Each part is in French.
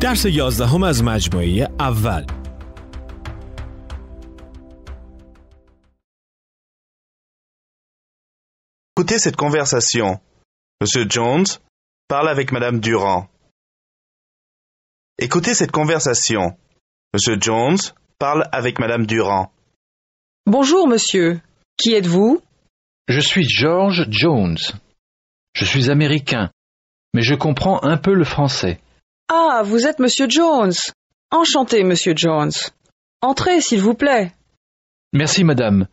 درس یازدهم از مجموعه اول Écoutez cette conversation. Monsieur Jones parle avec Madame Durand. Écoutez cette conversation. Monsieur Jones parle avec Madame Durand. Bonjour, monsieur. Qui êtes-vous Je suis George Jones. Je suis américain, mais je comprends un peu le français. Ah, vous êtes monsieur Jones. Enchanté, monsieur Jones. Entrez, s'il vous plaît. Merci, madame.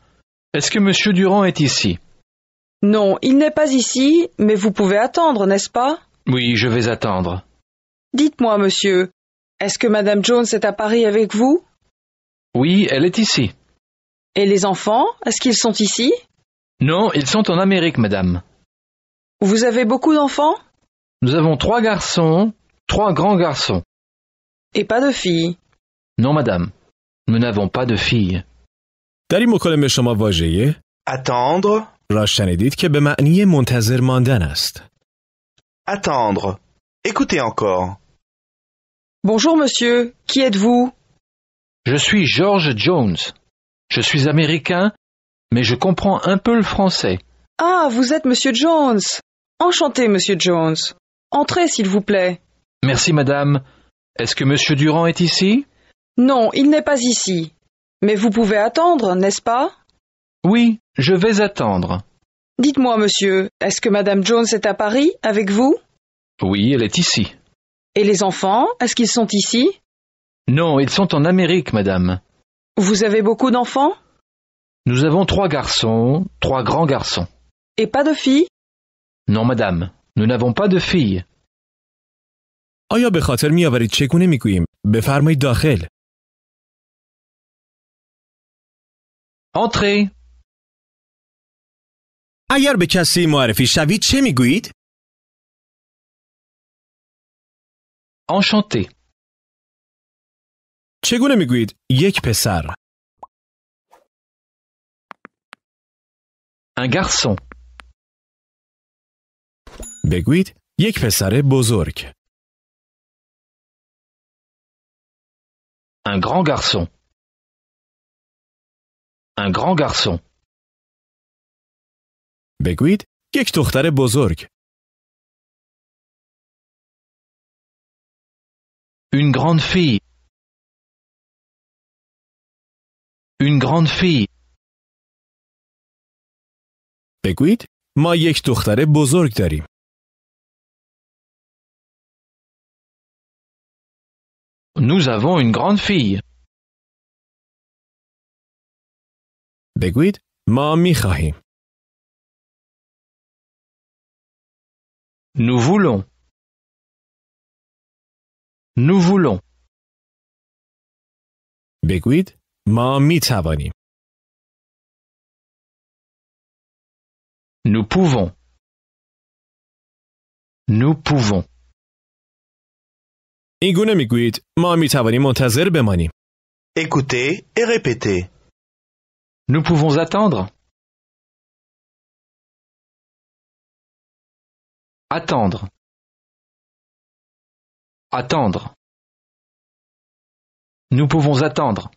Est-ce que monsieur Durand est ici? Non, il n'est pas ici, mais vous pouvez attendre, n'est-ce pas? Oui, je vais attendre. Dites-moi, monsieur, est-ce que madame Jones est à Paris avec vous? Oui, elle est ici. Et les enfants, est-ce qu'ils sont ici? Non, ils sont en Amérique, madame. Vous avez beaucoup d'enfants? Nous avons trois garçons, trois grands garçons. Et pas de filles Non, madame. Nous n'avons pas de filles. در این مکالمه شما واژه Attendre, را شنیدید که به معنی منتظر ماندن است. attendre. Écoutez encore. Bonjour, monsieur. Qui êtes-vous Je suis George Jones. Je suis américain, mais je comprends un peu le français. Ah, vous êtes monsieur Jones. Enchanté, monsieur Jones. Entrez, s'il vous plaît. Merci, madame. Est-ce que monsieur Durand est ici? Non, il n'est pas ici. Mais vous pouvez attendre, n'est-ce pas? Oui, je vais attendre. Dites-moi, monsieur, est-ce que madame Jones est à Paris avec vous? Oui, elle est ici. Et les enfants, est-ce qu'ils sont ici? Non, ils sont en Amérique, madame. Vous avez beaucoup d'enfants? Nous avons trois garçons, trois grands garçons. Et pas de filles? Non, madame, nous n'avons pas de filles. آیا به خاطر میآورید چگونه می‌گوییم؟ بفرمایید داخل. Entrez. اگر به کسی معرفی شوید چه می‌گویید؟ Enchanté. چگونه می‌گویید یک پسر؟ Un garçon. بگویید یک پسر بزرگ. Un grand garçon. Un grand garçon. بگویید یک دختر بزرگ. Une grande fille. Une grande fille. بگویید ما یک دختر بزرگ داریم. Nous avons une grande fille. بگویید ما میخواهیم. Nous voulons. Nous voulons. بگویید ما میتوانیم. Nous pouvons. Nous pouvons. این گونه میگویید ما میتوانیم منتظر بمانیم. Écoutez et répétez. Nous pouvons attendre. Attendre. Attendre. Nous pouvons attendre.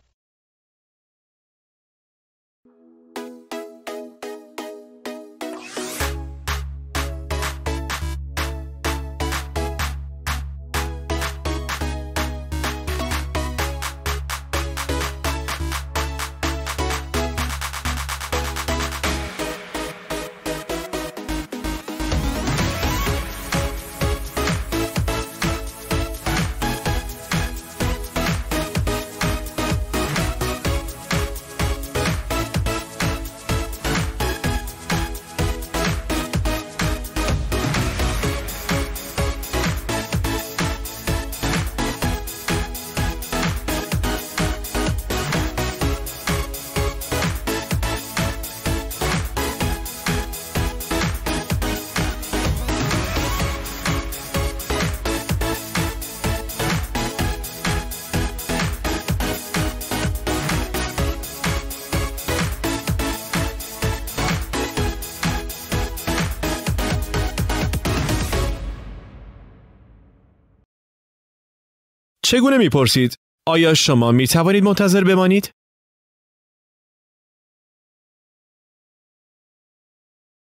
چگونه میپرسید؟ آیا شما می توانید منتظر بمانید؟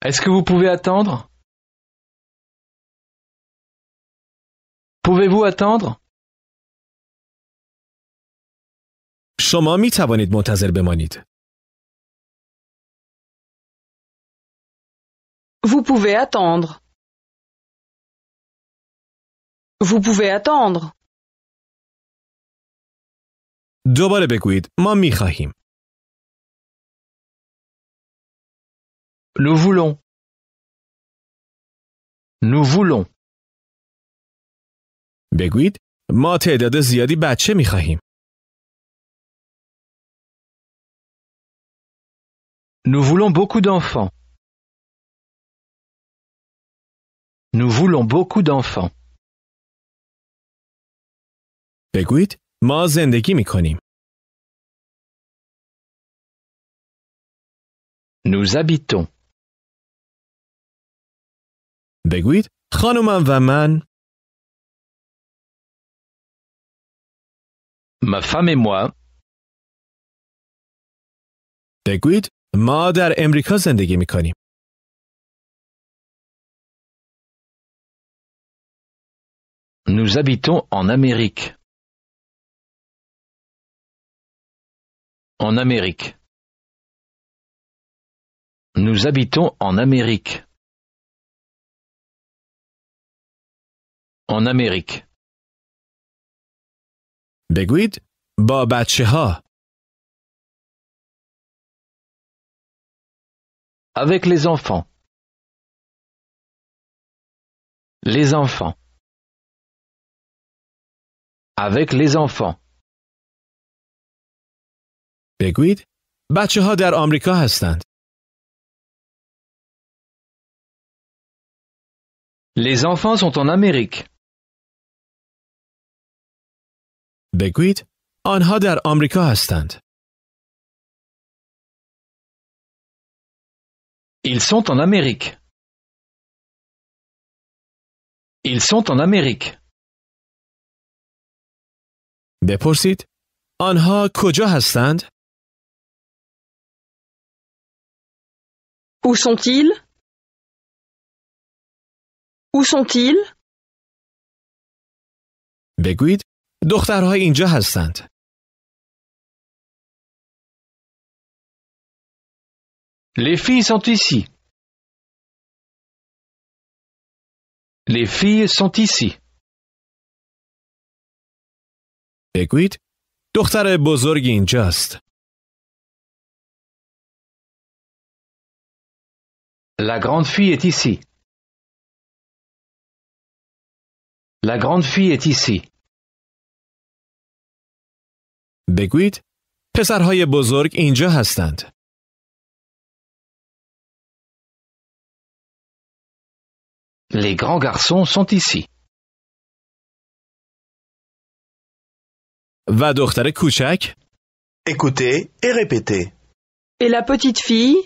Est-ce que vous pouvez attendre Pouvez-vous attendre شما می توانید منتظر بمانید. Vous pouvez attendre. Vous pouvez attendre. دوباره بگویید ما می خواهیم. Nous voulons. Nous voulons. بگویید ما تعداد زیادی بچه می خواهیم. Nous voulons beaucoup d'enfants. Nous voulons beaucoup d'enfants. بگویید ما زندگی می کنیم. Nous habitons. بگویید خانمم و من Ma femme et moi, بگویید ما در امریکا زندگی می کنیم. nous habitons en Amérique. En Amérique. Nous habitons en Amérique. En Amérique. بگویید با بچه ها Avec les enfants. Les enfants. Avec les enfants. بگویید بچه ها در آمریکا هستند. Les enfants sont en Amérique. بگویید آنها در آمریکا هستند. Ils sont en Amérique. Ils sont en Amérique. بپرسید آنها کجا هستند؟ Où sont-ils Où sont-ils بگویید دخترها اینجا هستند. Les filles sont ici. Les filles sont ici. بگویید دختر بزرگ اینجاست. La grande fille est ici. La grande fille est ici. بگویید پسرهای بزرگ اینجا هستند. Les grands garçons sont ici. و دختر کوچک Écoutez et répétez. Et la petite fille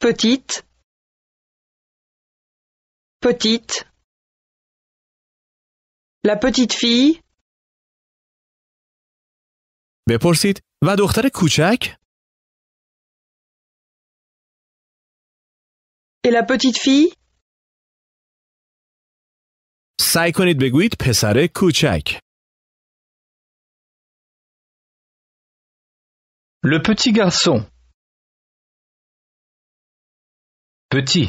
Petite Petite La petite fille بپرسید و دختر کوچک Et la petite fille سعی کنید بگویید پسر کوچک. Le petit garçon. Petit.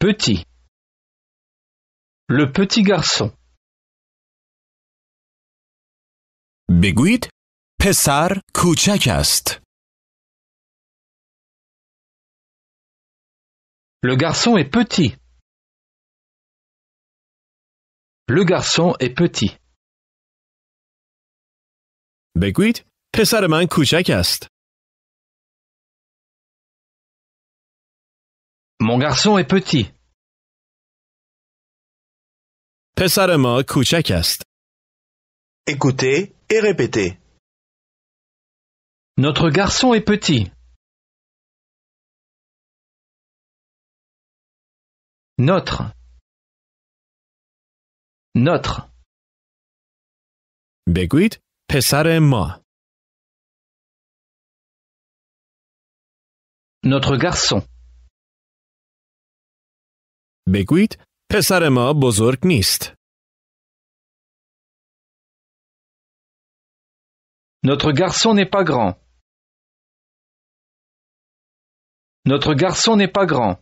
Petit. Le petit garçon. بگویید پسر کوچک است. Le garçon est petit. Le garçon est petit. بگویید پسر من کوچک است. Mon garçon est petit. Pesarema Kuchakast. Écoutez et répétez. Notre garçon est petit. Notre. Notre. Beguit Pesarema. Notre garçon. بگویید پسر ما بزرگ نیست Notre garçon n'est pas grand. Notre garçon n'est pas grand.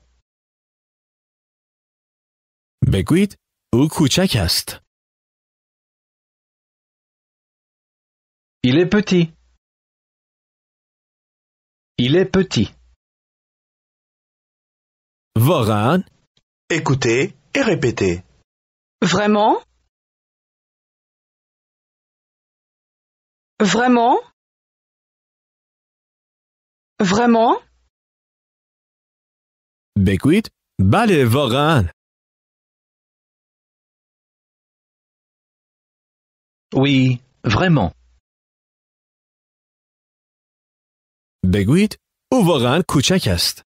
بگویید او کوچک است Il est petit. Il est petit. واقعا Écoutez et répétez. Vraiment? Vraiment? Vraiment? Bekwit, balle voran. Oui, vraiment. Bekwit, ou voran kuchakast.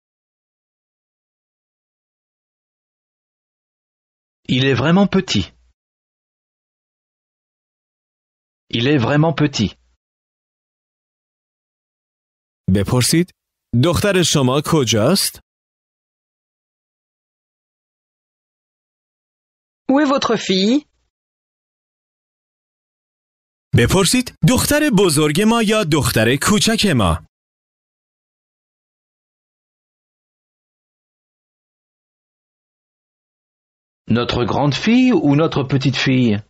Il est vraiment petit. Il est vraiment petit. بپرسید دختر شما کجاست Où est votre fille بپرسید دختر بزرگ ما یا دختر کوچک ما Notre grande fille ou notre petite fille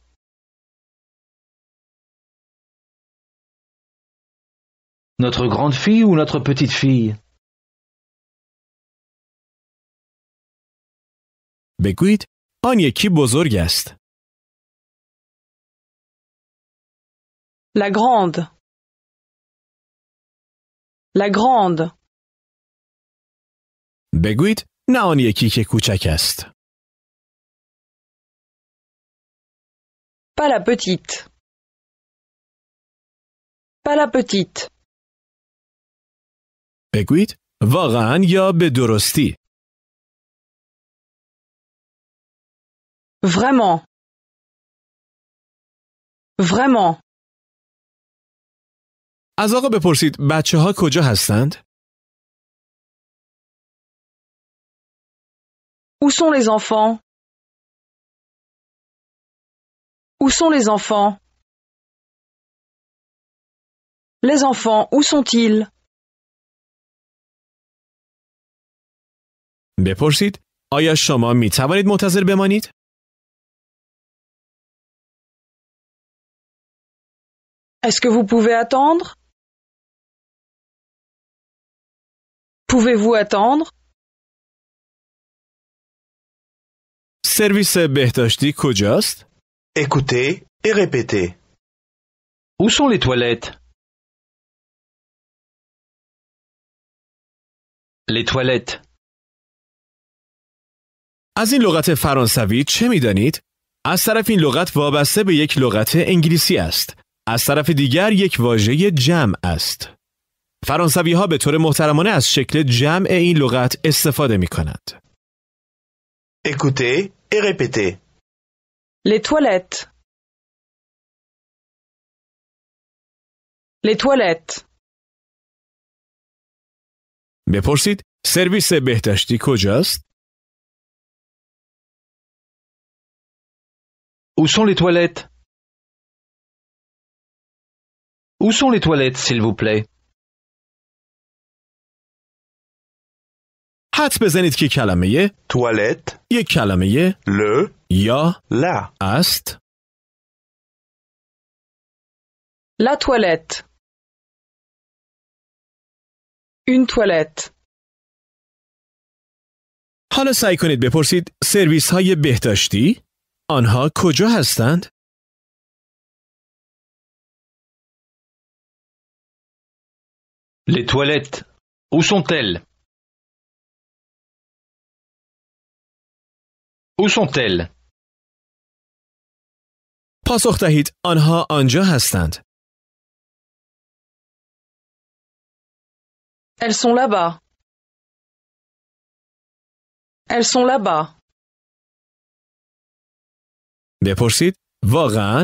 Notre grande fille ou notre petite fille بگویید آن یکی بزرگ است La grande. La grande. بگویید نه آن یکی که کوچک است Pas la petite. Pas la petite. بگویید واقعا یا به درستی Vraiment. Vraiment. از آقا بپرسید بچه ها کجا هستند Où sont les enfants Où sont les enfants Les enfants, où sont-ils بپرسید آیا شما می توانید منتظر بمانید Est-ce que vous pouvez attendre Pouvez-vous attendre سرویس بهداشتی کجاست Écoutez et répétez. Où sont les toilettes Les toilettes. از این لغت فرانسوی چه می دانید؟ از طرف این لغت وابسته به یک لغت انگلیسی است. از طرف دیگر یک واژه جمع است. فرانسوی ها به طور محترمانه از شکل جمع این لغت استفاده می کنند. Écoutez et répétez. Les toilettes. Les toilettes. بپرسید سرویس بهداشتی کجاست؟ Où sont les toilettes Où sont les toilettes, s'il vous plaît حدس بزنید که کلمه Toilette, یک کلمه le, یا la. است La toilette. Une toilette. حالا سعی کنید بپرسید سرویس های بهداشتی آنها کجا هستند؟ Les toilettes. Où sont-elles Où sont-elles? پاسخ دهید. آنها آنجا هستند. Elles sont là-bas. Elles sont là-bas. بپرسید. واقعا؟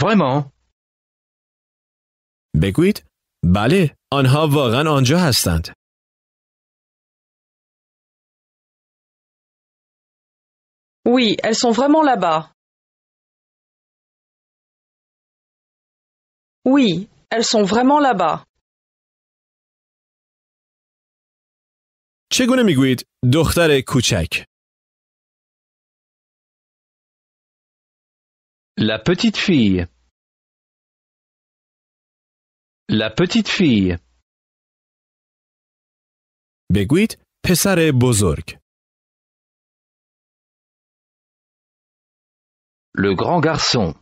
Vraiment. بگویید. بله. آنها واقعا آنجا هستند. Oui, elles sont vraiment là-bas. Oui, elles sont vraiment là-bas. چگونه میگویید دختر کوچک La petite fille. La petite fille. بگویید پسر بزرگ Le grand garçon.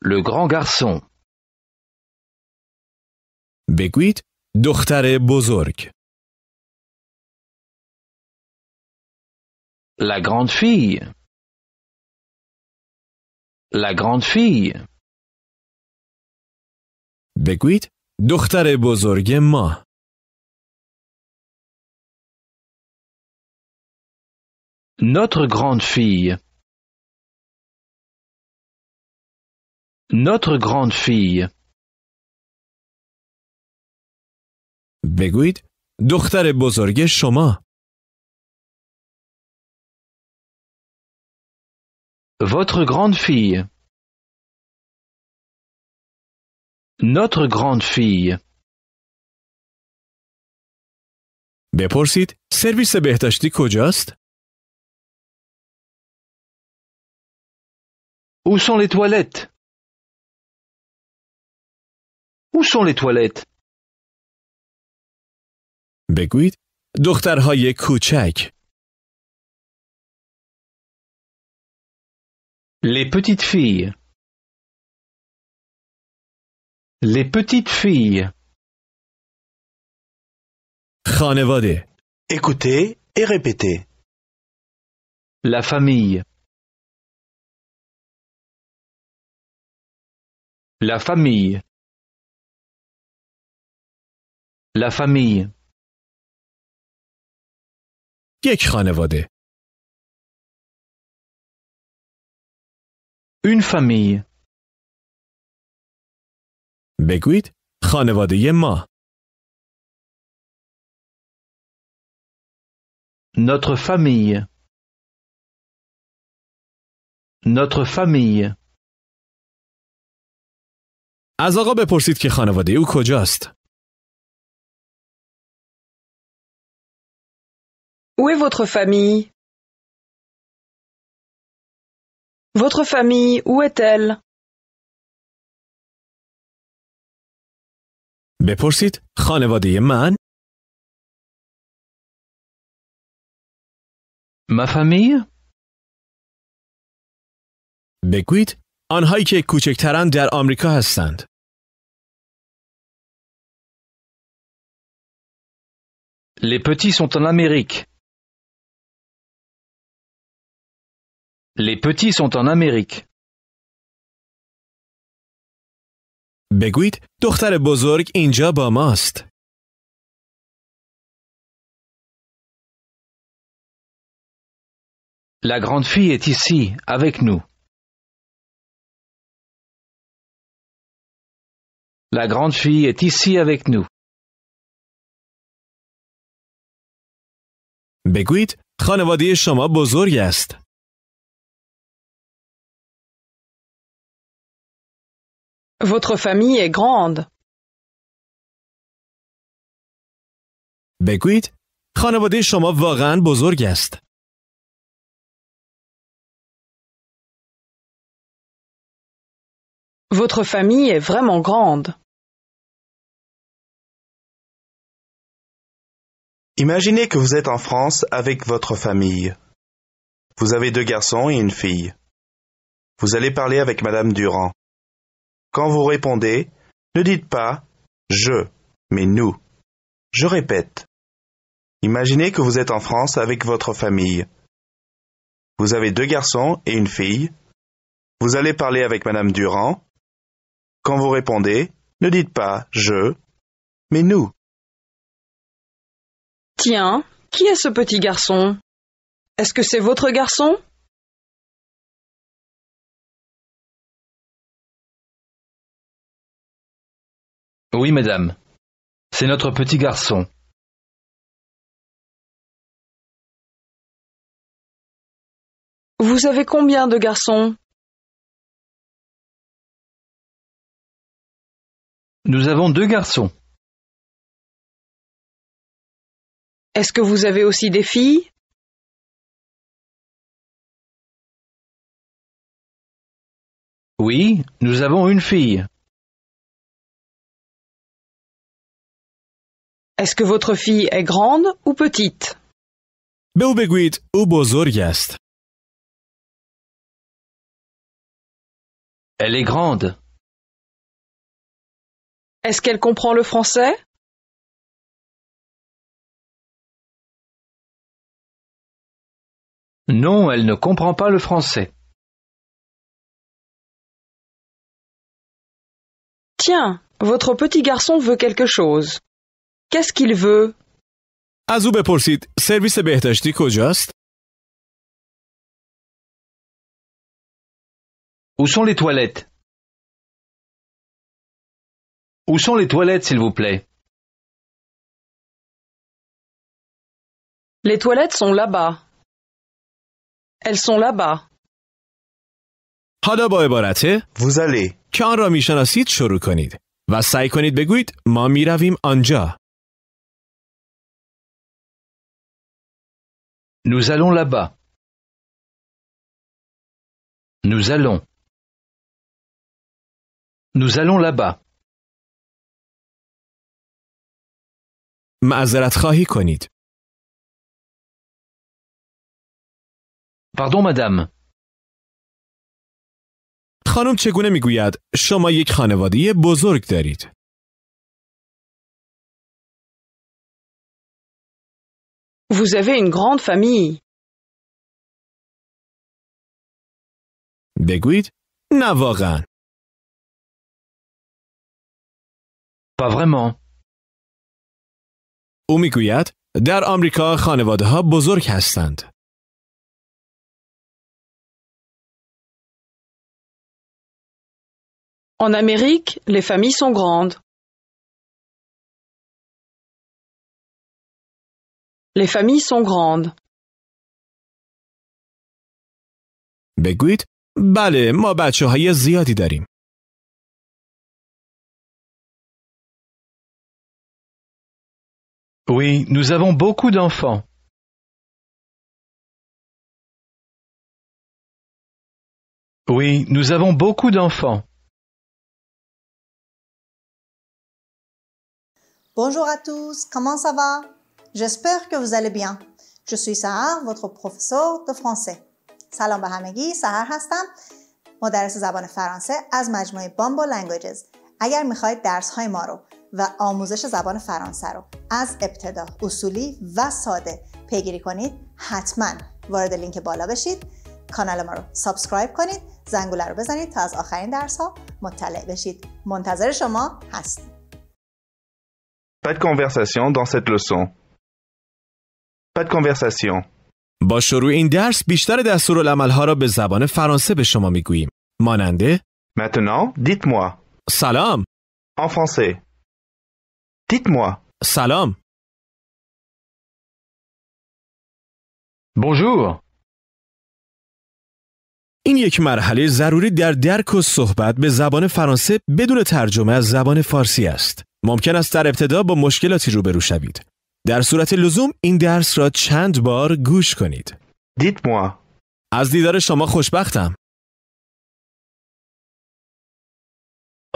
Le grand garçon. بگویید دختر بزرگ La grande fille. La grande fille. بگویید دختر بزرگ ما Notre grande fille. Notre grande fille. بگویید دختر بزرگ شما Votre grande fille. Notre grande fille. بپرسید سرویس بهداشتی کجاست Où sont les toilettes Où sont les toilettes بگویید دخترهای کوچک Les petites filles. Les petites filles. خانواده Écoutez et répétez. La famille. La famille. La famille. یک خانواده Une famille. بگویید خانواده ما Notre famille. Notre famille. از آقا بپرسید که خانواده او کجاست. Où est votre famille? Votre famille, où est-elle? بپرسید خانواده من؟ Ma famille? بگویید آنهایی که کوچکترند در آمریکا هستند Les petits sont en Amérique. Les petits sont en Amérique. بگویید دختر بزرگ اینجا با ماست La grande fille est ici, avec nous. La grande fille est ici avec nous. بگویید خانواده شما بزرگ است Votre famille est grande. بگویید خانواده شما واقعا بزرگ است Votre famille est vraiment grande. Imaginez que vous êtes en France avec votre famille. Vous avez deux garçons et une fille. Vous allez parler avec Madame Durand. Quand vous répondez, ne dites pas je, mais nous. Je répète. Imaginez que vous êtes en France avec votre famille. Vous avez deux garçons et une fille. Vous allez parler avec Madame Durand. Quand vous répondez, ne dites pas je, mais nous. Tiens, Qui est ce petit garçon? Est-ce que c'est votre garçon? Oui, madame. C'est notre petit garçon. Vous avez combien de garçons? Nous avons deux garçons. Est-ce que vous avez aussi des filles Oui, nous avons une fille. Est-ce que votre fille est grande ou petite به او بگویید او بزرگ است. Elle est grande. Est-ce qu'elle comprend le français Non, elle ne comprend pas le français. Tiens, votre petit garçon veut quelque chose. Qu'est-ce qu'il veut از او بپرسید سرویس بهداشتی کجاست؟ Où sont les toilettes Où sont les toilettes, s'il vous plaît Les toilettes sont là-bas. Elles sont là-bas. حالا با عبارت Vous allez. که آن را میشناسید شروع کنید و سعی کنید بگویید ما میرویم آنجا. Nous allons là-bas. Nous allons. Nous allons là-bas. معذرت خواهی کنید. Pardon, madame. خانم چگونه می‌گوید شما یک خانواده بزرگ دارید؟ Vous avez une grande famille. بگویید نه واقعا. Pas vraiment. او می‌گوید در آمریکا خانواده ها بزرگ هستند. En Amérique, les familles sont grandes. Les familles sont grandes. بگویید بله ما بچه های زیادی داریم. Oui, nous avons beaucoup d'enfants. Oui, nous avons beaucoup d'enfants. Bonjour à tous, comment ça va J'espère que vous allez bien. Je suis Sahar, votre professeur de français. سلام به همگی سهر هستم مدرس زبان فرانسه از مجموعه بامبو لنگویجز اگر میخواهید درس های ما رو و آموزش زبان فرانسه رو از ابتدا اصولی و ساده پیگیری کنید حتما وارد لینک بالا بشید کانال ما رو سابسکرایب کنید زنگوله رو بزنید تا از آخرین درس ها مطلع بشید منتظر شما هستیم Pas de conversation dans cette leçon. Pas de conversation. با شروع این درس بیشتر دستورالعملها را به زبان فرانسه به شما می‌گوییم. ماننده Maintenant, dites-moi. سلام، En français. Dites-moi. سلام، Bonjour. این یک مرحله ضروری در درک و صحبت به زبان فرانسه بدون ترجمه از زبان فارسی است. ممکن است در ابتدا با مشکلاتی روبرو شوید. در صورت لزوم این درس را چند بار گوش کنید. Dites-moi. از دیدار شما خوشبختم.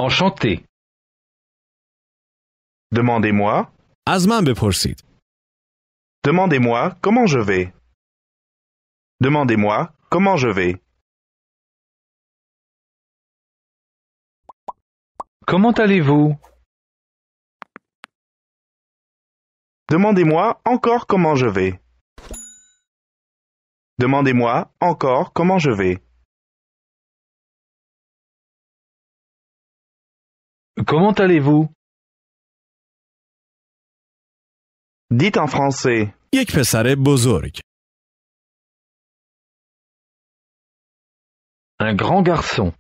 Enchanté. Demandez-moi. از من بپرسید. Demandez-moi comment je vais. Demandez-moi comment je vais. Comment allez-vous Demandez-moi encore comment je vais. Demandez-moi encore comment je vais. Comment allez-vous Dites en français. یک پسر بزرگ Un grand garçon.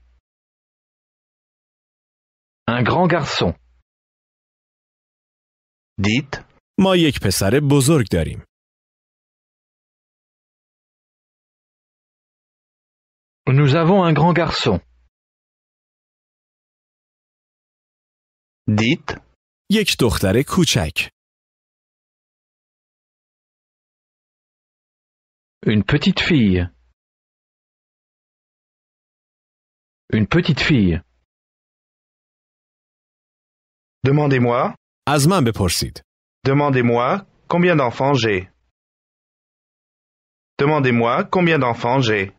Un grand garçon. Dites ما یک پسر بزرگ داریم Nous avons un grand garçon. Dites یک دختر کوچک Une petite fille. Une petite fille. Demandez-moi. از من بپرسید Demandez-moi combien d'enfants j'ai. Demandez-moi combien d'enfants j'ai.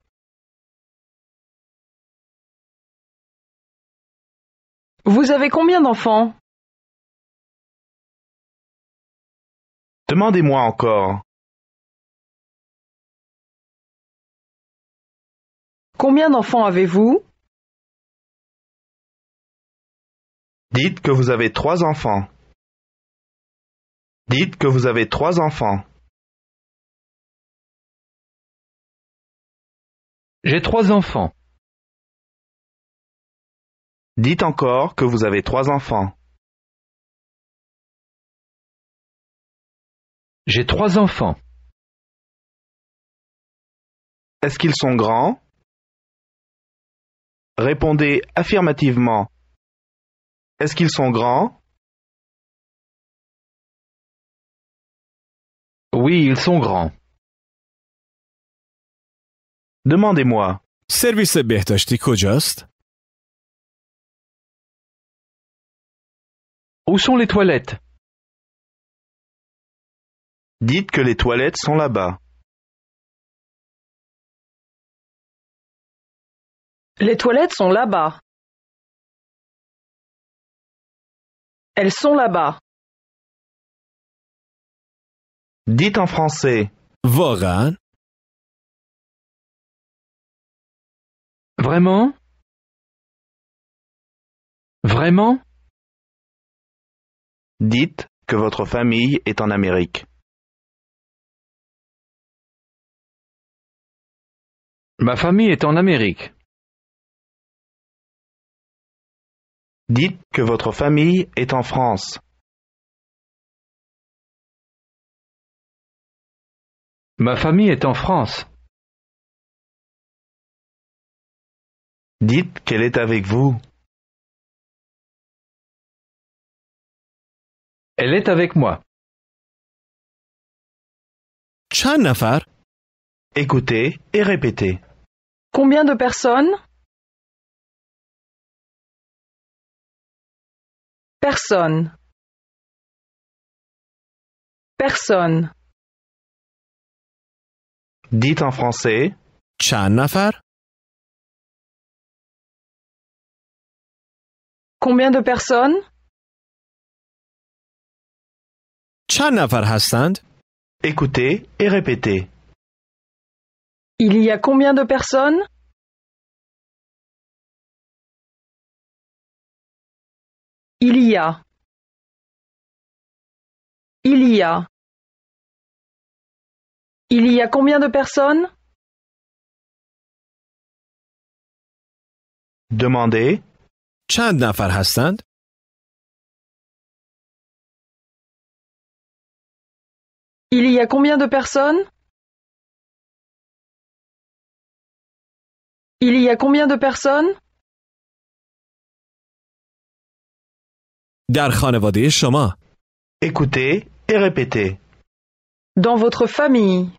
Vous avez combien d'enfants Demandez-moi encore. Combien d'enfants avez-vous? Dites que vous avez trois enfants. Dites que vous avez trois enfants. J'ai trois enfants. Dites encore que vous avez trois enfants. J'ai trois enfants. Est-ce qu'ils sont grands? Répondez affirmativement. Est-ce qu'ils sont grands Oui, ils sont grands. Demandez-moi. سرویس بهداشتی کجاست؟ Où sont les toilettes Dites que les toilettes sont là-bas. Les toilettes sont là-bas. Elles sont là-bas. Dites en français. Vraiment? Vraiment? Dites que votre famille est en Amérique. Ma famille est en Amérique. Dites que votre famille est en France. Ma famille est en France. Dites qu'elle est avec vous. Elle est avec moi. Écoutez et répétez. Combien de personnes? Personne. Personne. Dites en français. چند نفر؟ Combien de personnes چند نفر هستند؟ Écoutez et répétez. Il y a combien de personnes Il y a. Il y a. Il y a combien de personnes Demandez. چند نفر هستند؟ Il y a combien de personnes Il y a combien de personnes در خانواده شما Écoutez et répétez. Dans votre famille.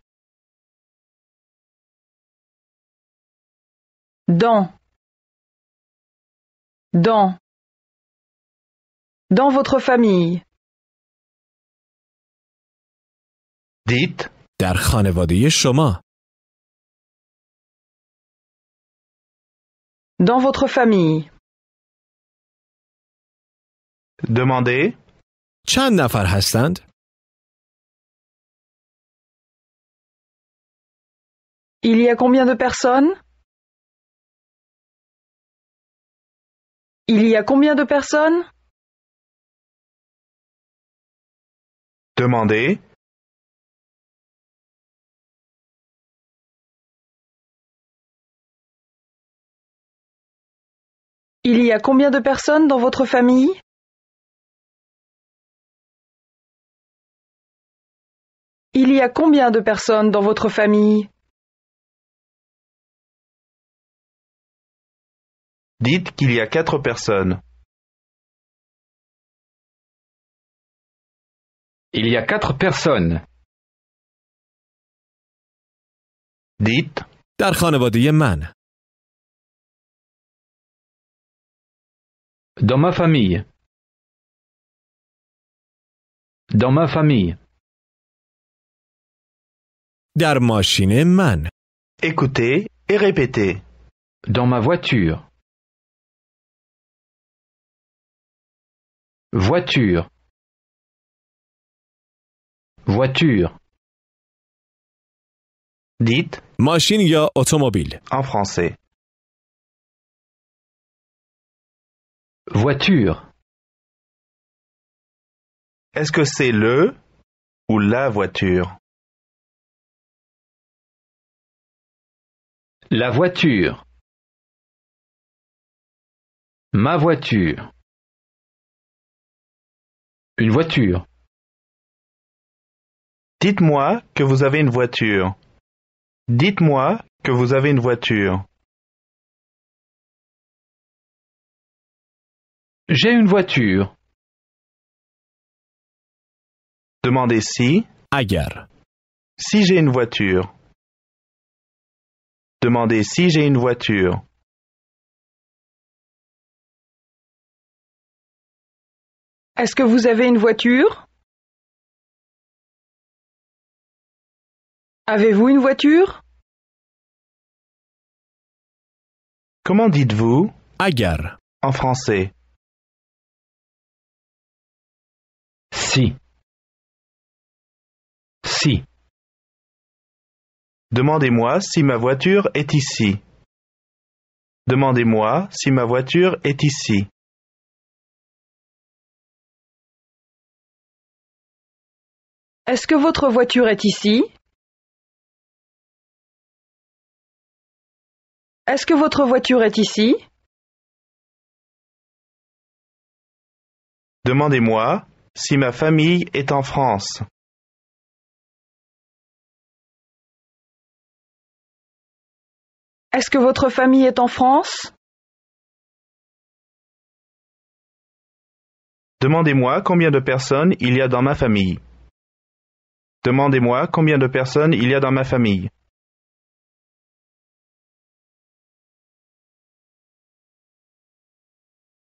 Dans. Dans. Dans votre famille. Dites. در خانواده شما Dans votre famille. Demandez. چند نفر هستند؟ Il y a combien de personnes Il y a combien de personnes Demandez. Il y a combien de personnes dans votre famille Il y a combien de personnes dans votre famille Dites qu'il y a quatre personnes. Il y a quatre personnes. Dites. در خانواده من Dans ma famille. Dans ma famille. در ماشین من Écoutez et répétez. Dans ma voiture. Voiture. Voiture. Dites ماشین یا اتومبیل en français. Voiture. Est-ce que c'est le ou la voiture La voiture. Ma voiture. Une voiture. Dites-moi que vous avez une voiture. Dites-moi que vous avez une voiture. J'ai une voiture. Demandez si. Agar. Si j'ai une voiture. Demandez si j'ai une voiture. Est-ce que vous avez une voiture? Avez-vous une voiture? Comment dites-vous? Agar en français Si. Si. Demandez-moi si ma voiture est ici. Demandez-moi si ma voiture est ici. Est-ce que votre voiture est ici? Est-ce que votre voiture est ici? Demandez-moi si ma famille est en France. Est-ce que votre famille est en France? Demandez-moi combien de personnes il y a dans ma famille. Demandez-moi combien de personnes il y a dans ma famille.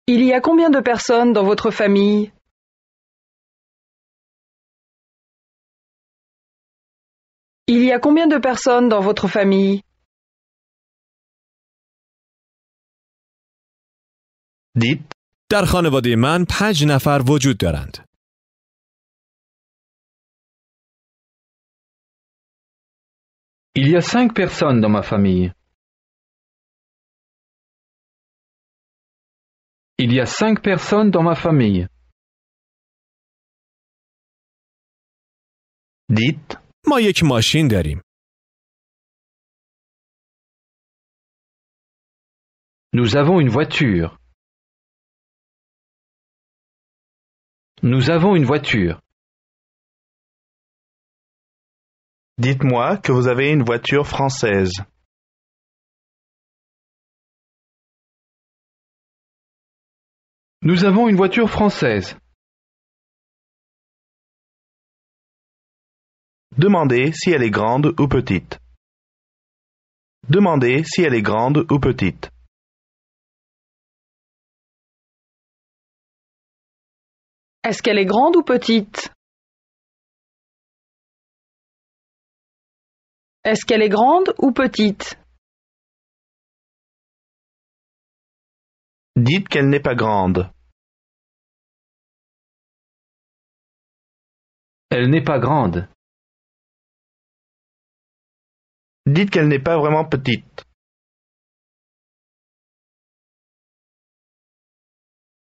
Il y a combien de personnes dans votre famille? Il y a combien de personnes dans votre famille? Dites, در خانواده من پنج نفر وجود دارند Il y a cinq personnes dans ma famille. Il y a cinq personnes dans ma famille. dites, ما یک ماشین داریم Nous avons une voiture. Nous avons une voiture. dites-moi que vous avez une voiture française. Nous avons une voiture française. Demandez si elle est grande ou petite. Demandez si elle est grande ou petite. Est-ce qu'elle est grande ou petite? Est-ce qu'elle est grande ou petite? Dites qu'elle n'est pas grande. Elle n'est pas grande. Dites qu'elle n'est pas vraiment petite.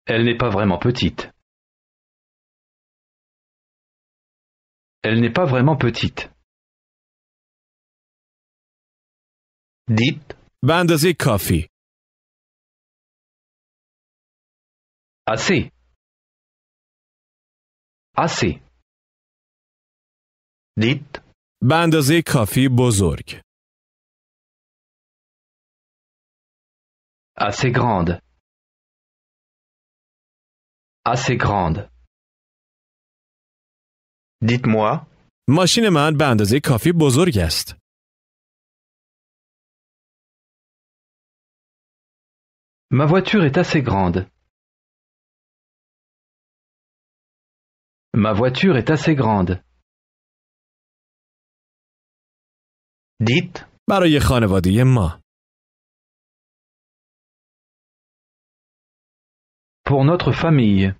Elle n'est pas vraiment petite. Elle n'est pas vraiment petite. Dites به اندازه کافی Assez. Assez. dites به اندازه کافی بزرگ Assez grande. Assez grande. dites-moi ماشین من به اندازه کافی بزرگ است Ma voiture est assez grande. Ma voiture est assez grande. dites برای خانواده ما Pour notre famille.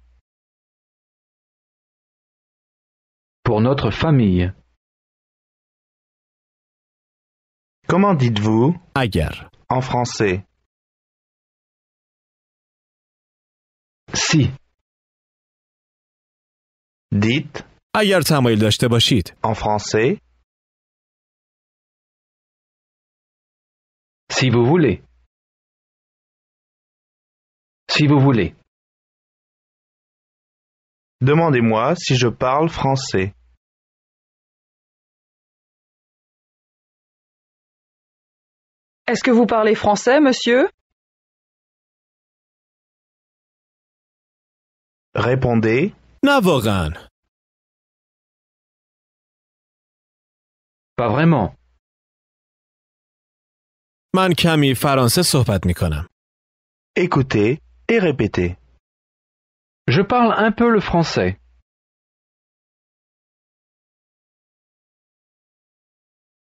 Pour notre famille. comment dites-vous اگر en français Si. dites اگر تمایل داشته باشید en français Si vous voulez. Si vous voulez. demandez-moi si je parle français Est-ce que vous parlez français, monsieur répondez نه واقعا Pas vraiment. من کمی فرانسه صحبت می کنم écoutez et répétez Je parle un peu le français.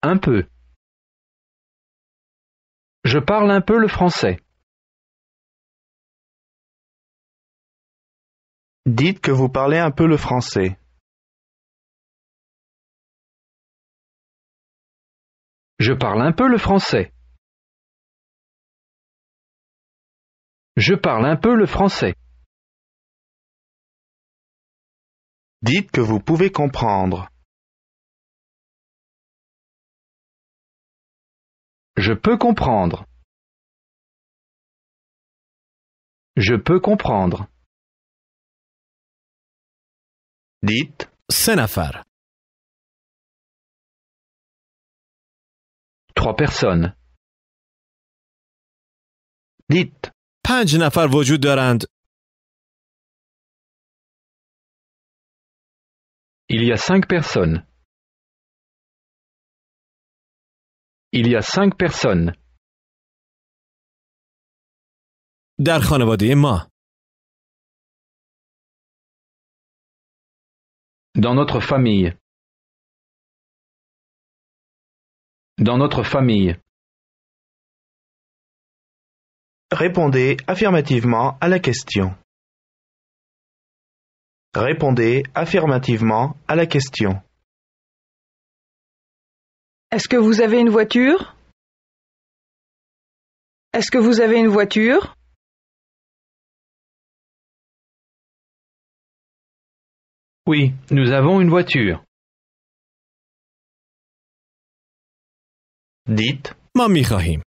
Un peu. Je parle un peu le français. dites que vous parlez un peu le français Je parle un peu le français. Je parle un peu le français. dites que vous pouvez comprendre Je peux comprendre. Je peux comprendre. dites سه نفر Trois personnes. dites پنج نفر وجود دارند Il y a cinq personnes. Il y a cinq personnes. در خانواده ما Dans notre famille. Dans notre famille. Répondez affirmativement à la question. Répondez affirmativement à la question. Est-ce que vous avez une voiture? Est-ce que vous avez une voiture? Oui, nous avons une voiture. Dites, Ma Michahim.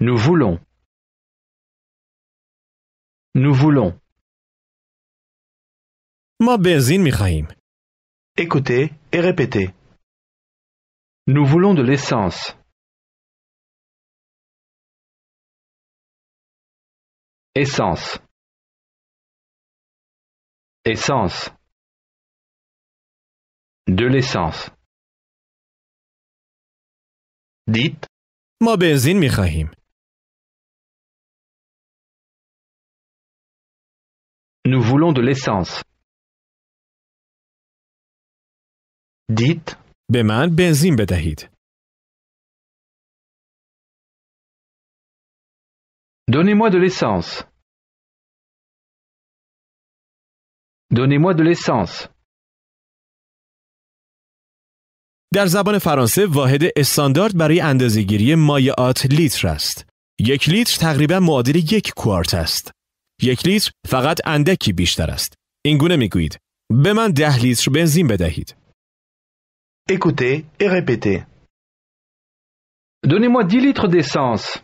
nous voulons. Nous voulons. Ma Benzin Michahim. écoutez et répétez. Nous voulons de l'essence. Essence. Essence. De l'essence. Dites ما بنزین می خواهیم Nous voulons de l'essence. Dites به من بنزین بدهید Donnez-moi de l'essence. Donnez-moi de l'essence. در زبان فرانسه واحد استاندارد برای اندازهگیری مایعات لیتر است. یک لیتر تقریبا معادل یک کوارت است. یک لیتر فقط اندکی بیشتر است. اینگونه می‌گویید به من ده لیتر بنزین بدهید. Écoutez et répétez. Donnez-moi 10 litres d'essence.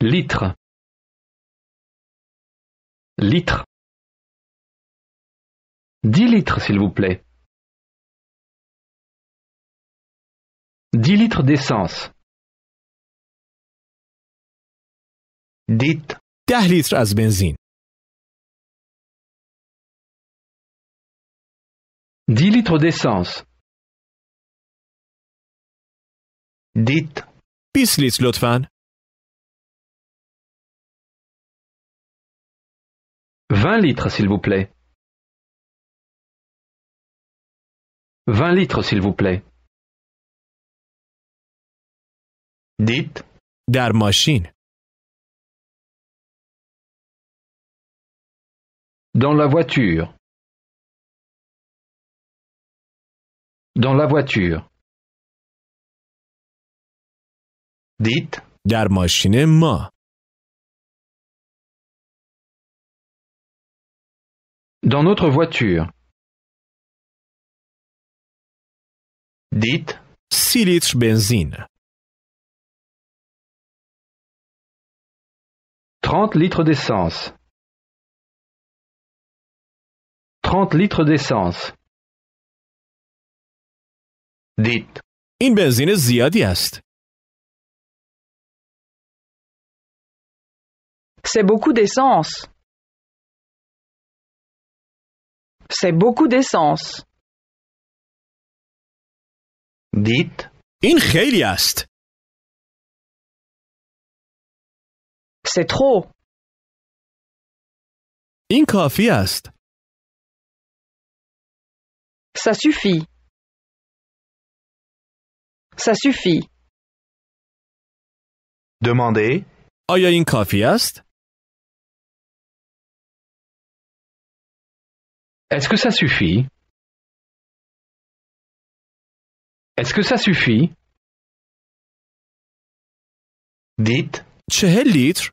Litre. Litre. 10 litres, s'il vous plaît. 10 litres d'essence. Dites ده لیتر از بنزین. Dix litres d'essence. Dites. Pislitz, lütfen. Vingt litres, s'il vous plaît. Vingt litres, s'il vous plaît. Dites. Dar machine. Dans la voiture. Dans la voiture. dites در ماشین ما. Dans notre voiture. dites 30 لیتر بنزین. 30 litres d'essence. 30 litres d'essence. Dites این بنزین زیادی است. C'est beaucoup d'essence. C'est beaucoup d'essence. dites این خیلی است. C'est trop. این کافی است. Ça suffit. Ça suffit. demandez آیا این کافی است؟ Est-ce que ça suffit Est-ce que ça suffit dites چهل لیتر؟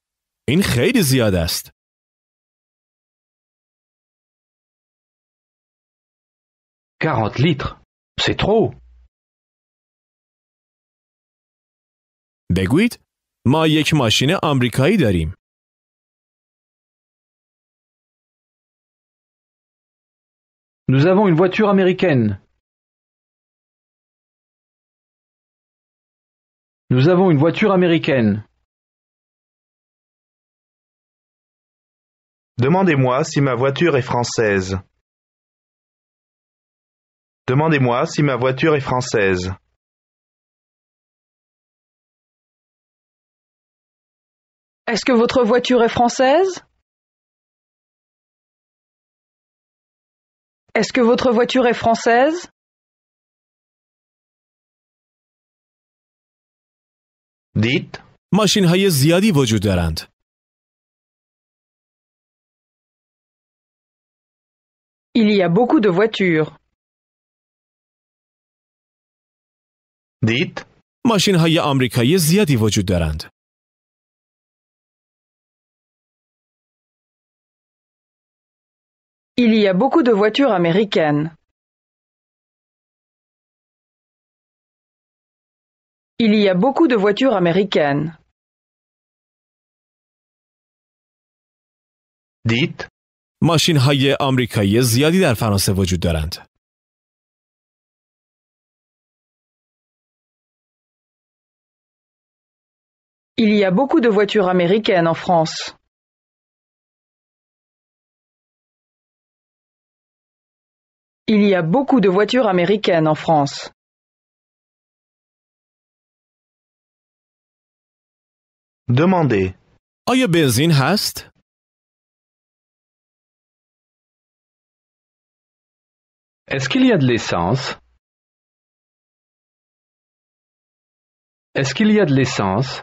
این خیلی زیاد است. 40 litres. C'est trop. بگویید ما یک ماشین آمریکایی داریم. Nous avons une voiture américaine. Nous avons une voiture américaine. Demandez-moi si ma voiture est française. Demandez-moi si ma voiture est française. Est-ce que votre voiture est française Est-ce que votre voiture est française dites ماشین های زیادی وجود دارند. Il y a beaucoup de voitures. dites ماشین های آمریکایی زیادی وجود دارند. Il y a beaucoup de voitures américaines. Il y a beaucoup de voitures américaines. dites ماشین های آمریکایی زیادی در فرانسه وجود دارند. Il y a beaucoup de voitures américaines en France. Il y a beaucoup de voitures américaines en France. demandez آیا بنزین هست؟ Est-ce qu'il y a de l'essence Est-ce qu'il y a de l'essence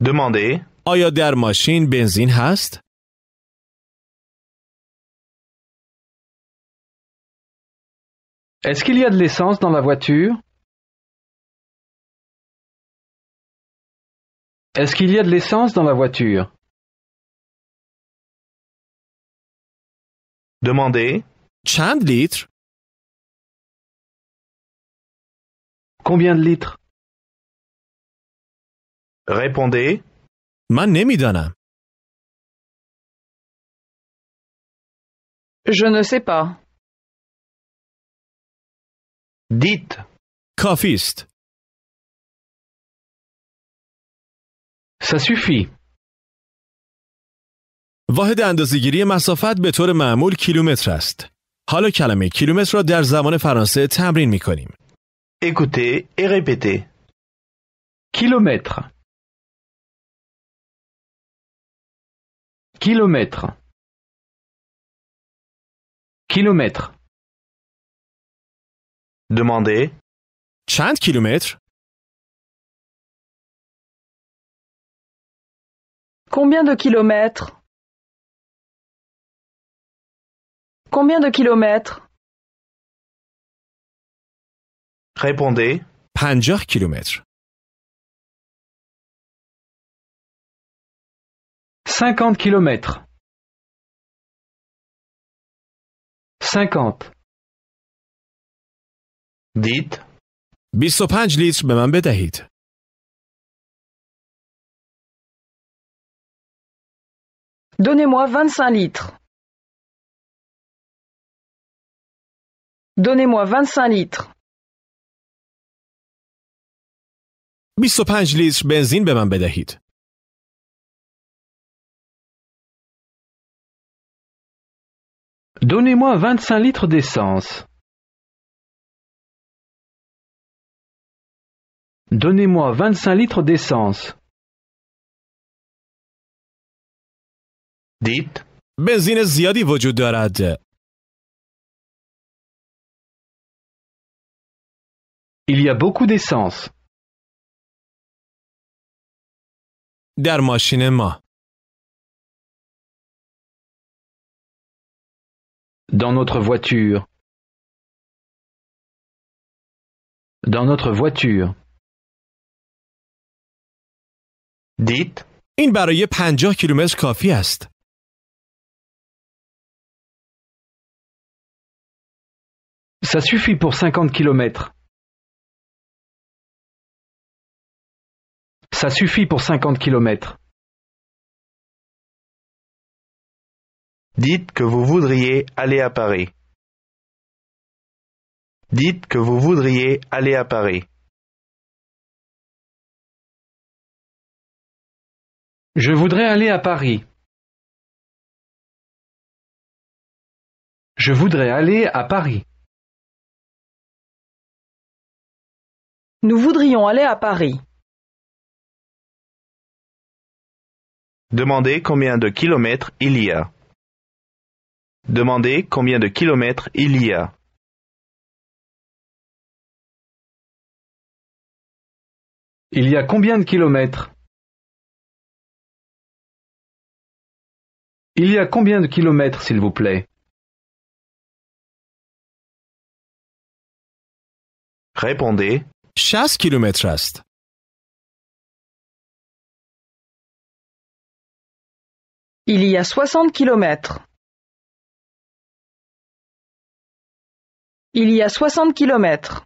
demandez آیا در ماشین بنزین هست؟ Est-ce qu'il y a de l'essence dans la voiture Est-ce qu'il y a de l'essence dans la voiture Demandez چند لیتر؟ Combien de litres Répondez من نمیدانم. Je ne sais pas. Dites کافی است. Ça suffit. واحد اندازه‌گیری مسافت به طور معمول کیلومتر است. حالا کلمه کیلومتر را در زبان فرانسه تمرین می کنیم. Écoutez et répétez. Kilomètre. Kilomètre. Kilomètre. Demandez چند کیلومتر؟ Combien de kilomètres Combien de kilomètres Répondez 50 کیلومتر. 50 kilomètres. 50. Dites 25 لیتر به من بدهید. Donnez-moi 25 litres. Donnez-moi 25 litres. 25 لیتر بنزین به من بدهید. Donnez-moi 25 litres d'essence. Donnez-moi 25 litres d'essence. Dites بنزین زیادی وجود دارد. Il y a beaucoup d'essence. در ماشین ما. Dans notre voiture. Dans notre voiture. Dites این برای 50 کیلومتر کافی است. Ça suffit pour 50 kilomètres. Ça suffit pour 50 kilomètres. Dites que vous voudriez aller à Paris. Dites que vous voudriez aller à Paris. Je voudrais aller à Paris. Je voudrais aller à Paris. Nous voudrions aller à Paris. Demandez combien de kilomètres il y a. Demandez combien de kilomètres il y a. Il y a combien de kilomètres? Il y a combien de kilomètres s'il vous plaît? Répondez. 6 kilomètres. Il y a 60 kilomètres. Il y a 60 kilomètres.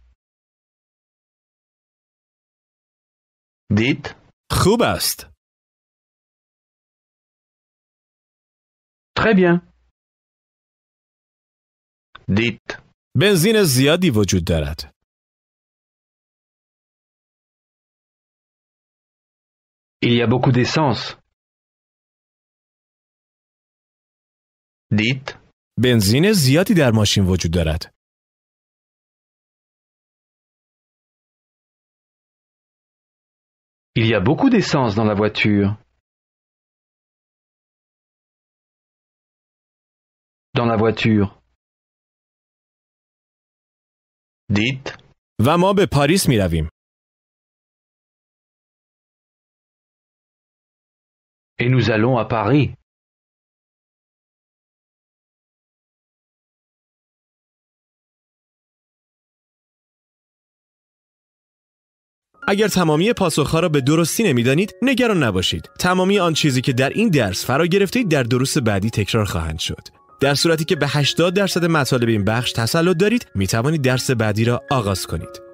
Dites. Goed Très bien. Dites بنزین زیادی وجود دارد. Il y a beaucoup d'essence. Dites بنزین زیادی در ماشین وجود دارد. Il y a beaucoup d'essence dans la voiture. Dans la voiture. Dites و ما به پاریس می رویم. Et nous allons à Paris. اگر تمامی پاسخها را به درستی نمی‌دانید نگران نباشید تمامی آن چیزی که در این درس فرا گرفتید در دروس بعدی تکرار خواهند شد در صورتی که به 80 درصد مطالب این بخش تسلط دارید می توانید درس بعدی را آغاز کنید.